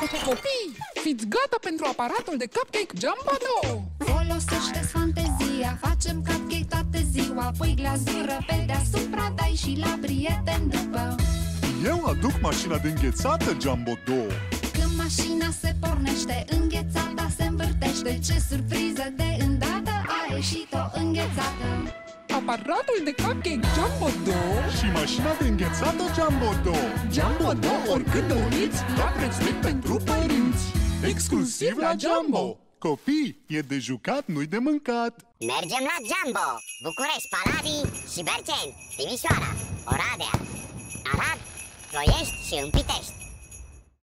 Copii, fiți gata pentru aparatul de cupcake Jumbo 2 Folosește-ți fantezia Facem cupcake toată ziua Pui glazură pe deasupra Dai și la prieten după. Eu aduc mașina de înghețată Jumbo 2 Când mașina se pornește Înghețata se învârtește Ce surpriză de îndată A ieșit-o înghețată Aparatul de cupcake Jumbo 2 Și mașina de înghețată Jumbo 2 Jumbo 2, oricât doriți La prețuit pentru părinți. Exclusiv la Jumbo. Copii, e de jucat, nu-i de mâncat. Mergem la Jumbo, București, Palavii și Berceni, Timișoara, Oradea, Arad, Ploiești și Împitești